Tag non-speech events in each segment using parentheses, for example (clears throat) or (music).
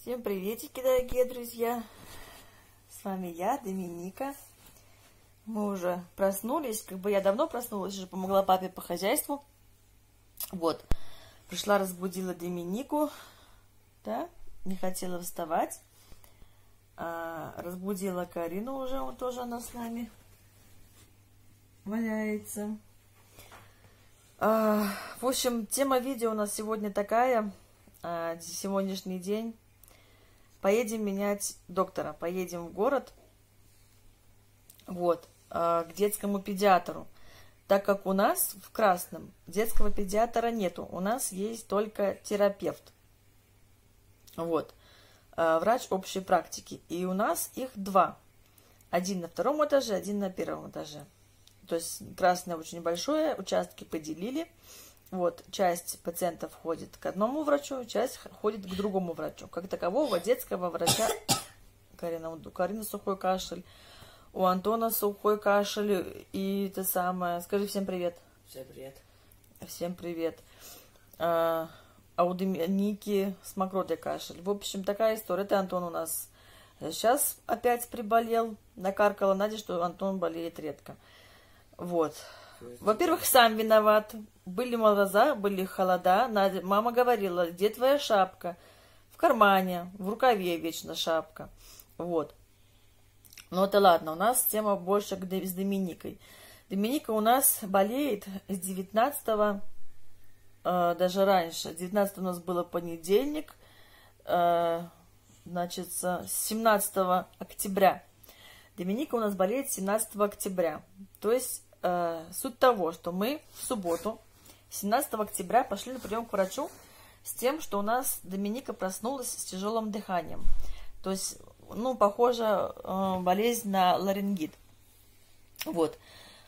Всем приветики, дорогие друзья! С вами я, Доминика. Мы уже проснулись, как бы я давно проснулась, уже помогла папе по хозяйству. Вот, пришла, разбудила Доминику, да, не хотела вставать. А, разбудила Карину уже, он тоже она с нами валяется. А, в общем, тема видео у нас сегодня такая, а, сегодняшний день. Поедем менять доктора, поедем в город, вот, а, к детскому педиатру. Так как у нас в Красном детского педиатра нету, у нас есть только терапевт. Вот, а, врач общей практики. И у нас их два. Один на втором этаже, один на первом этаже. То есть красное очень большое, участки поделили. Вот, часть пациентов ходит к одному врачу, часть ходит к другому врачу. Как такового детского врача, (coughs) Карина, у Карины сухой кашель, у Антона сухой кашель и это самое. Скажи всем привет. Всем привет. Всем привет. А, а у Ники с мокротой кашель. В общем, такая история. Это Антон у нас сейчас опять приболел. Накаркала Надя, что Антон болеет редко. Вот. Во-первых, сам виноват. Были мороза, были холода. Надя, мама говорила, где твоя шапка? В кармане, в рукаве вечно шапка. Вот. Ну это ладно, у нас тема больше с Доминикой. Доминика у нас болеет с 19 э, даже раньше. 19 у нас было понедельник, э, значит, с 17 октября. Доминика у нас болеет 17 октября. То есть э, суть того, что мы в субботу, 17 октября, пошли на прием к врачу с тем, что у нас Доминика проснулась с тяжелым дыханием. То есть, ну, похоже, э, болезнь на ларингит. Вот.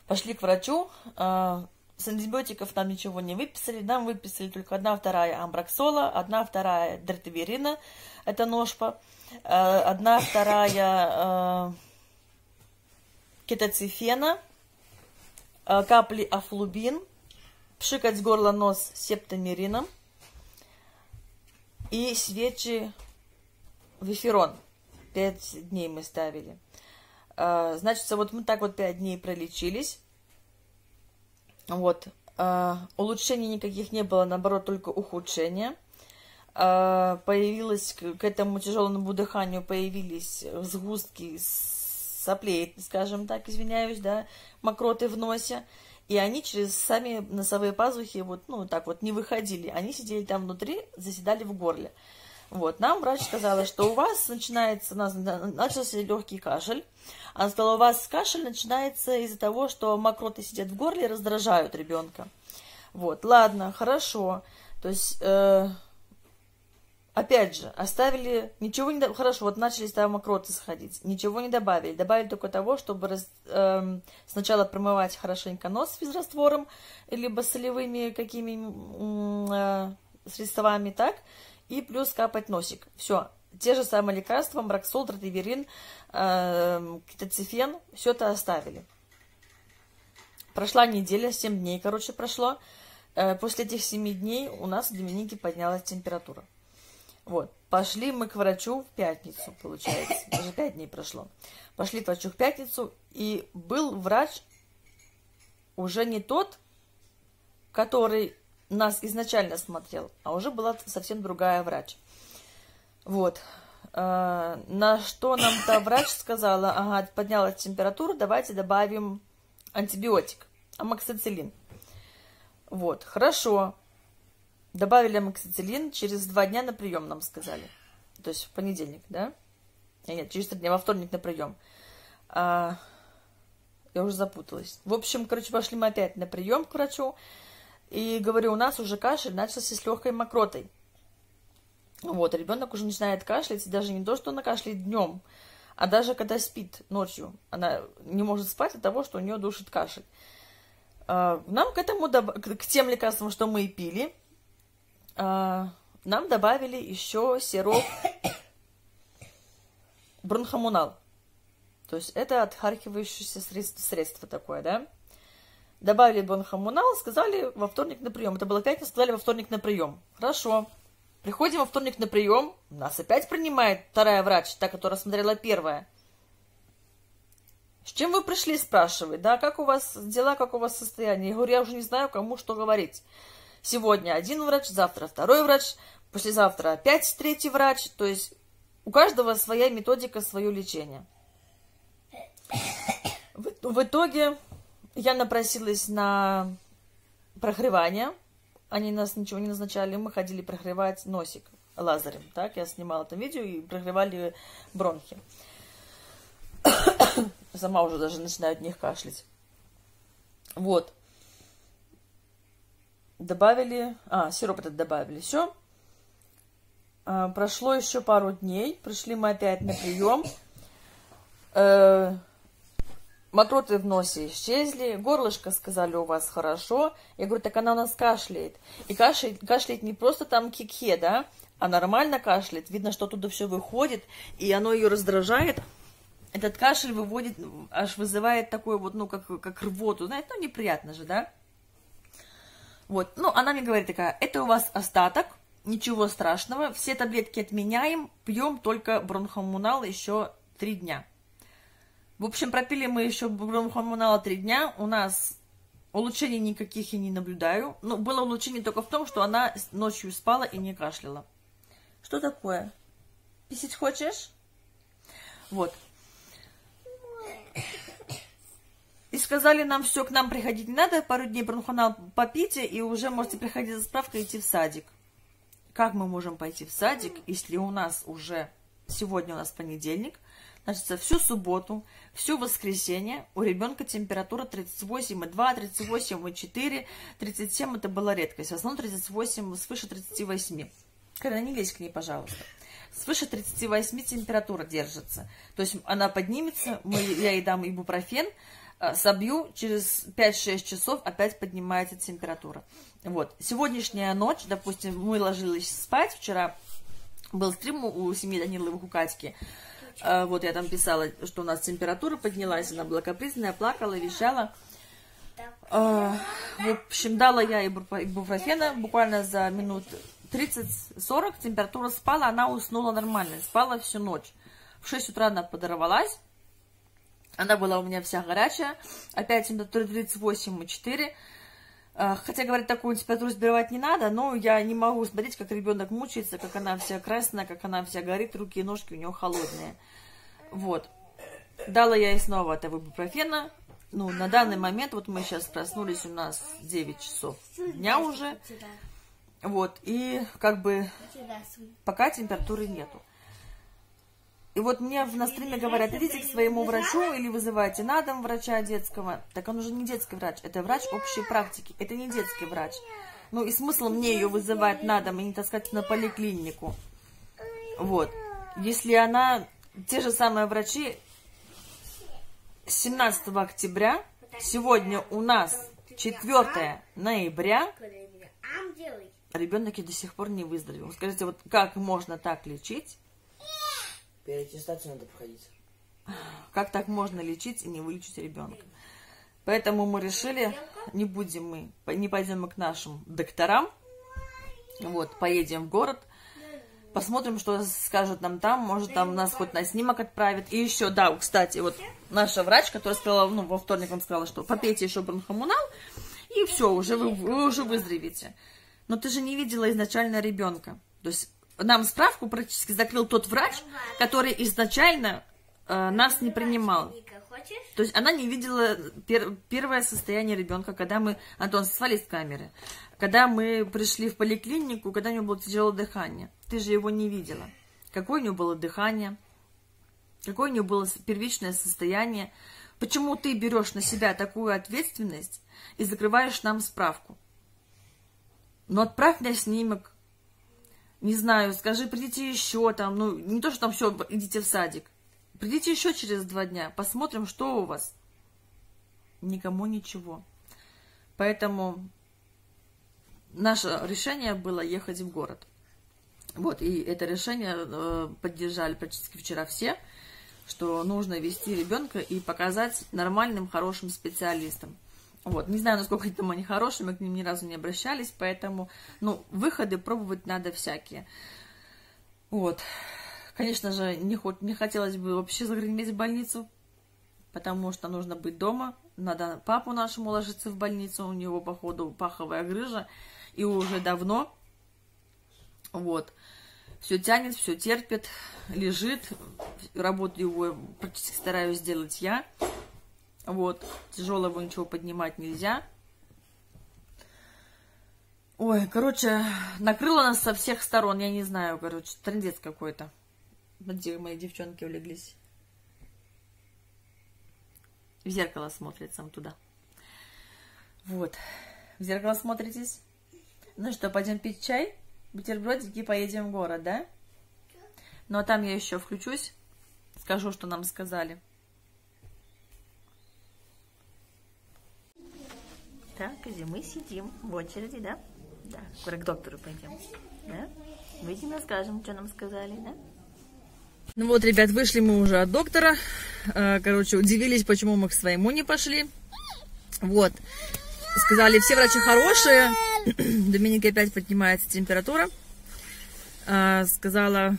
Пошли к врачу. Э, с антибиотиков нам ничего не выписали. Нам выписали только одна вторая амбраксола, одна вторая дертаверина, это ножпа, э, одна вторая кетоцифена – капли афлубин, пшикать с горла нос септамирином и свечи виферон. Пять дней мы ставили. Э, значит, вот мы так вот пять дней пролечились. Вот. Э, улучшений никаких не было, наоборот, только ухудшения. Появилось к этому тяжелому дыханию появились сгустки соплей, скажем так, извиняюсь, да, мокроты в носе. И они через сами носовые пазухи вот, ну, так вот не выходили. Они сидели там внутри, заседали в горле. Вот, нам врач сказала, что у вас начинается, начался легкий кашель. Она сказала, у вас кашель начинается из-за того, что мокроты сидят в горле и раздражают ребенка. Вот, ладно, хорошо. То есть, э, Опять же, оставили, ничего не... Хорошо, вот начали там мокроты сходить, ничего не добавили. Добавили только того, чтобы раз, эм, сначала промывать хорошенько нос физраствором, либо солевыми какими э, средствами, так, и плюс капать носик. Все, те же самые лекарства, браксол, тротиверин, э, кетоцифен, все это оставили. Прошла неделя, 7 дней, короче, прошло. Э, после этих 7 дней у нас в Доминике поднялась температура. Вот. Пошли мы к врачу в пятницу, получается. (laughs) Даже пять дней прошло. Пошли к врачу в пятницу, и был врач уже не тот, который нас изначально смотрел, а уже была совсем другая врач. Вот. А, на что нам-то (laughs) врач сказала, ага, поднялась температура, давайте добавим антибиотик, амоксициллин. Вот, хорошо. Добавили амоксициллин, через два дня на прием нам сказали. То есть в понедельник, да? Нет, через три дня, во вторник на прием. А, я уже запуталась. В общем, короче, пошли мы опять на прием к врачу. И говорю, у нас уже кашель начался с легкой мокротой. Вот, ребенок уже начинает кашлять, и даже не то, что она кашляет днем, а даже когда спит ночью. Она не может спать от того, что у нее душит кашель. А, нам к этому, к тем лекарствам, что мы пили, а, нам добавили еще сироп бронхомунал. То есть это отхаркивающееся средство, средство такое, да? Добавили бронхомунал, сказали во вторник на прием. Это было пятница, сказали во вторник на прием. Хорошо. Приходим во вторник на прием, нас опять принимает вторая врач, та, которая смотрела первая. С чем вы пришли, спрашивает, да, как у вас дела, как у вас состояние? Я говорю, я уже не знаю, кому что говорить. Сегодня один врач, завтра второй врач, послезавтра опять третий врач. То есть у каждого своя методика, свое лечение. В, в итоге я напросилась на прогревание. Они нас ничего не назначали, мы ходили прогревать носик лазером. Так, я снимала это видео и прогревали бронхи. (coughs) Сама уже даже начинаю от них кашлять. Вот. Добавили... А, сироп этот добавили. Все. А, прошло еще пару дней. Пришли мы опять на прием. Э, мокроты в носе исчезли. Горлышко сказали, у вас хорошо. Я говорю, так она у нас кашляет. И кашляет, кашляет не просто там кикхе, да, а нормально кашляет. Видно, что оттуда все выходит, и оно ее раздражает этот кашель выводит, аж вызывает такой вот, ну, как, как рвоту, знаете, ну, неприятно же, да? Вот, ну, она мне говорит такая, это у вас остаток, ничего страшного, все таблетки отменяем, пьем только бронхомунал еще три дня. В общем, пропили мы еще бронхомунала три дня, у нас улучшений никаких я не наблюдаю. Ну, было улучшение только в том, что она ночью спала и не кашляла. Что такое? Писать хочешь? Вот. И сказали нам, все, к нам приходить не надо, пару дней бронхонал попейте, и уже можете приходить за справкой идти в садик. Как мы можем пойти в садик, если у нас уже, сегодня у нас понедельник, значит, всю субботу, всю воскресенье у ребенка температура 38,2, 38,4, 37 это была редкость, в основном 38, свыше 38. Когда не лезь к ней, пожалуйста свыше 38 температура держится. То есть она поднимется, мы, я ей дам ибупрофен, собью, через 5-6 часов опять поднимается температура. Вот. Сегодняшняя ночь, допустим, мы ложились спать, вчера был стрим у семьи Даниловых у Катьки, э, вот я там писала, что у нас температура поднялась, она была капризная, плакала, вещала. Э, в общем, дала я ибупрофена буквально за минут 30-40 температура спала, она уснула нормально, спала всю ночь. В 6 утра она подорвалась, она была у меня вся горячая, опять температура 38,4. Э, хотя, говорят, такую температуру сбивать не надо, но я не могу смотреть, как ребенок мучается, как она вся красная, как она вся горит, руки и ножки у нее холодные. Вот. Дала я ей снова этого ибупрофена. Ну, на данный момент, вот мы сейчас проснулись, у нас 9 часов дня уже. Вот, и как бы пока температуры нету. И вот мне на стриме говорят, идите к своему врачу или вызывайте на дом врача детского. Так он уже не детский врач, это врач общей практики, это не детский врач. Ну и смысл мне ее вызывать на дом и не таскать на поликлинику. Вот. Если она, те же самые врачи, 17 октября, сегодня у нас 4 ноября, ребенок и до сих пор не выздоровел. Скажите, вот как можно так лечить? Переаттестацию надо проходить. Как так можно лечить и не вылечить ребенка? Поэтому мы решили, не будем мы, не пойдем мы к нашим докторам, вот, поедем в город, посмотрим, что скажут нам там, может, там нас хоть на снимок отправят. И еще, да, кстати, вот наша врач, которая сказала, ну, во вторник вам сказала, что попейте еще бронхомунал, и все, уже вы, вы уже выздоровеете. Но ты же не видела изначально ребенка. То есть нам справку практически закрыл тот врач, который изначально э, нас не принимал. То есть она не видела пер, первое состояние ребенка, когда мы... Антон, свали с камеры. Когда мы пришли в поликлинику, когда у него было тяжелое дыхание. Ты же его не видела. Какое у него было дыхание, какое у него было первичное состояние. Почему ты берешь на себя такую ответственность и закрываешь нам справку? Ну, отправь мне снимок. Не знаю, скажи, придите еще там. Ну, не то, что там все, идите в садик. Придите еще через два дня. Посмотрим, что у вас. Никому ничего. Поэтому наше решение было ехать в город. Вот, и это решение э, поддержали практически вчера все, что нужно вести ребенка и показать нормальным, хорошим специалистам. Вот, не знаю, насколько там они хорошие, мы к ним ни разу не обращались, поэтому, ну, выходы пробовать надо всякие. Вот. Конечно же, не, хоть, не хотелось бы вообще загреметь в больницу, потому что нужно быть дома. Надо папу нашему ложиться в больницу, у него, походу, паховая грыжа, и уже давно. Вот. Все тянет, все терпит, лежит. Работу его практически стараюсь сделать я. Вот. Тяжелого ничего поднимать нельзя. Ой, короче, накрыло нас со всех сторон, я не знаю, короче, трендец какой-то. Где мои девчонки улеглись? В зеркало смотрит сам туда. Вот. В зеркало смотритесь? Ну что, пойдем пить чай, бутербродики поедем в город, да? Ну а там я еще включусь, скажу, что нам сказали. Так, где мы сидим в очереди, да? Да, скоро к доктору пойдем. Да? Выйдем расскажем, что нам сказали, да? Ну вот, ребят, вышли мы уже от доктора. А, короче, удивились, почему мы к своему не пошли. Вот. Сказали, все врачи хорошие. (clears throat) Доминика опять поднимается температура. А, сказала,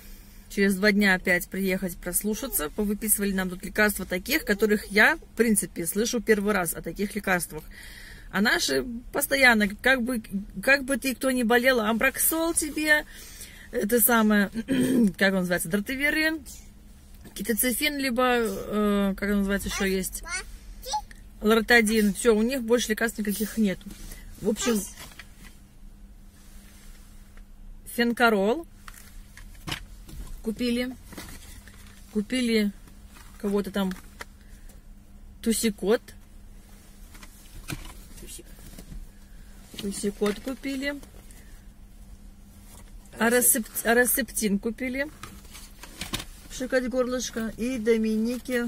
через два дня опять приехать прослушаться. Повыписывали нам тут лекарства таких, которых я, в принципе, слышу первый раз о таких лекарствах. А наши постоянно, как бы, как бы ты кто ни болел, амбраксол тебе, это самое, (clears throat) как он называется, дротаверин, китоцефин, либо, э, как он называется, еще есть, лоротадин. Все, у них больше лекарств никаких нету. В общем, фенкарол купили. Купили кого-то там тусикот Тусикот купили. Арасеп... Арасептин купили. Шикать горлышко. И Доминики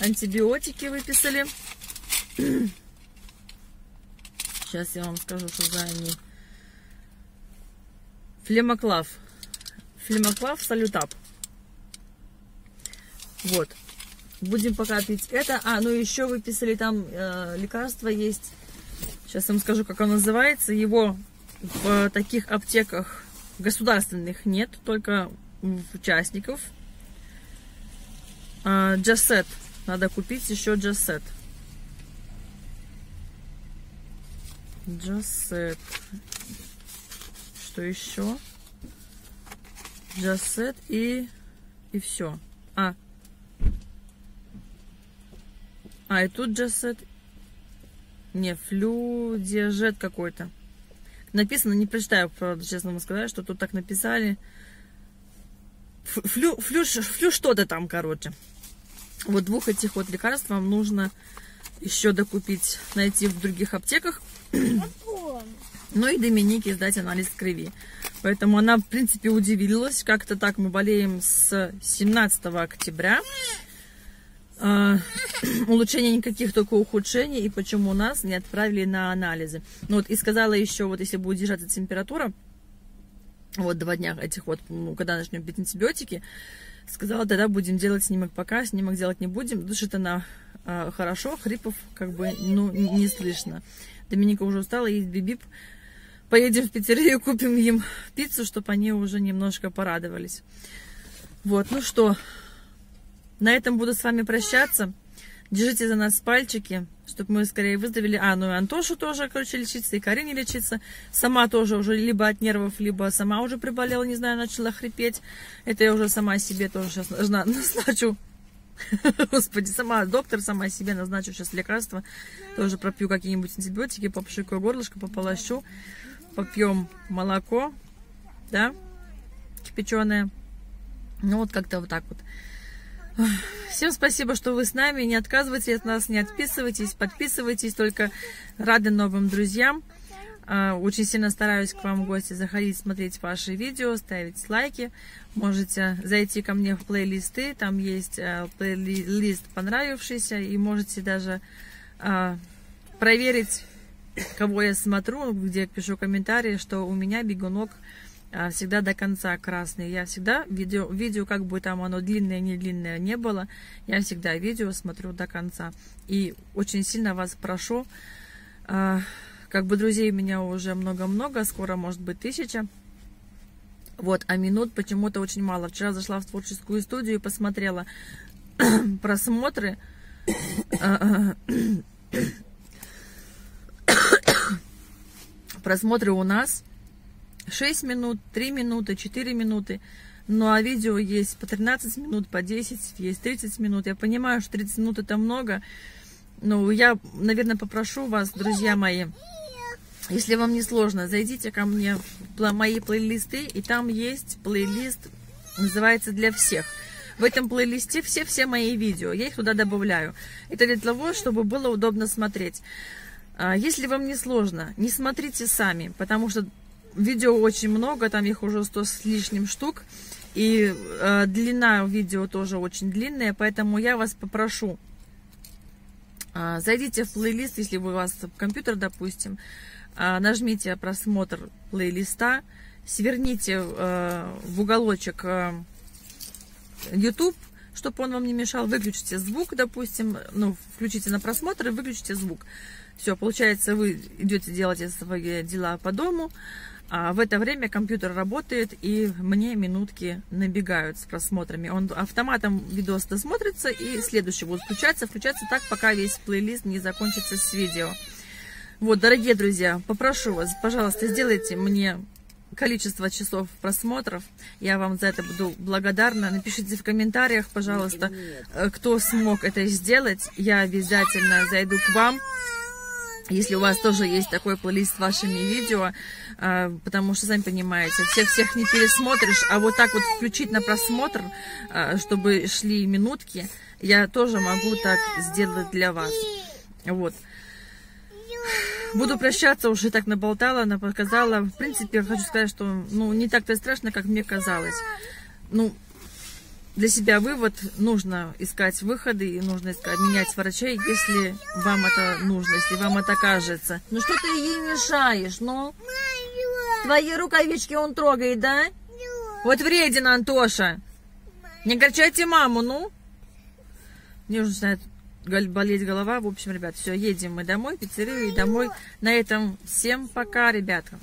антибиотики выписали. (clears throat) Сейчас я вам скажу, что за они. Флемоклав. Флемоклав салютап. Вот. Будем пока пить это. А, ну еще выписали там э, лекарство есть Сейчас вам скажу, как он называется. Его в таких аптеках государственных нет, только участников. Джассет. Надо купить еще джассет. Джассет. Что еще? Джассет и... И все. А. А, и тут джассет, не, флю диажет какой-то. Написано, не прочитаю, правда, честно вам сказать, что тут так написали. Флю, флю, флю что-то там, короче. Вот двух этих вот лекарств вам нужно еще докупить, найти в других аптеках. (clears throat) Ну и Доминике сдать анализ крови. Поэтому она, в принципе, удивилась. Как-то так мы болеем с 17 октября. А, (clears throat) улучшения никаких, только ухудшений, и почему нас не отправили на анализы. Ну вот, и сказала еще, вот если будет держаться температура, вот два дня этих вот, ну, когда начнем пить антибиотики, сказала, тогда будем делать снимок пока, снимок делать не будем, дышит она э, хорошо, хрипов как бы, ну, не слышно. Доминика уже устала, есть бибип, поедем в пиццерию, купим им пиццу, чтобы они уже немножко порадовались. Вот, ну что, на этом буду с вами прощаться. Держите за нас пальчики, чтобы мы скорее выздоровели. А, ну и Антошу тоже, короче, лечиться, и Карине лечиться. Сама тоже уже либо от нервов, либо сама уже приболела, не знаю, начала хрипеть. Это я уже сама себе тоже сейчас назначу. (laughs) Господи, сама доктор сама себе назначу сейчас лекарства. Тоже пропью какие-нибудь антибиотики, попшикаю горлышко, пополощу. Попьем молоко, да, кипяченое. Ну вот как-то вот так вот. Всем спасибо, что вы с нами. Не отказывайтесь от нас, не отписывайтесь, подписывайтесь. Только рады новым друзьям. А, очень сильно стараюсь к вам в гости заходить, смотреть ваши видео, ставить лайки. Можете зайти ко мне в плейлисты. Там есть а, плейлист понравившийся. И можете даже а, проверить, кого я смотрю, где пишу комментарии, что у меня бегунок всегда до конца красный. Я всегда видео, видео, как бы там оно длинное, не длинное не было, я всегда видео смотрю до конца. И очень сильно вас прошу, а, как бы друзей у меня уже много-много, скоро может быть тысяча. Вот, а минут почему-то очень мало. Вчера зашла в творческую студию и посмотрела (coughs) просмотры. (coughs) Просмотры у нас 6 минут, 3 минуты, 4 минуты. Ну, а видео есть по 13 минут, по 10, есть 30 минут. Я понимаю, что 30 минут это много. Но я, наверное, попрошу вас, друзья мои, если вам не сложно, зайдите ко мне в мои плейлисты, и там есть плейлист, называется «Для всех». В этом плейлисте все-все мои видео, я их туда добавляю. Это для того, чтобы было удобно смотреть. А, если вам не сложно, не смотрите сами, потому что Видео очень много, там их уже 100 с лишним штук. И э, длина видео тоже очень длинная, поэтому я вас попрошу, э, зайдите в плейлист, если у вас компьютер, допустим, э, нажмите просмотр плейлиста, сверните э, в уголочек э, YouTube, чтобы он вам не мешал, выключите звук, допустим, ну, включите на просмотр и выключите звук. Все, получается, вы идете делать свои дела по дому, а в это время компьютер работает, и мне минутки набегают с просмотрами. Он автоматом видос досмотрится, и следующий будет включаться, включаться так, пока весь плейлист не закончится с видео. Вот, дорогие друзья, попрошу вас, пожалуйста, сделайте мне количество часов просмотров. Я вам за это буду благодарна. Напишите в комментариях, пожалуйста, э, кто смог это сделать. Я обязательно зайду к вам если у вас тоже есть такой плейлист с вашими видео, а, потому что, сами понимаете, всех-всех не пересмотришь, а вот так вот включить на просмотр, а, чтобы шли минутки, я тоже могу так сделать для вас. Вот. Буду прощаться, уже так наболтала, она показала. В принципе, хочу сказать, что ну, не так-то страшно, как мне казалось. Ну, для себя вывод, нужно искать выходы и нужно искать, менять врачей, если вам это нужно, если вам это кажется. Ну что ты ей мешаешь, ну? Твои рукавички он трогает, да? Вот вреден, Антоша. Не горчайте маму, ну. Мне уже начинает болеть голова. В общем, ребят, все, едем мы домой, пиццерию и домой. На этом всем пока, ребята.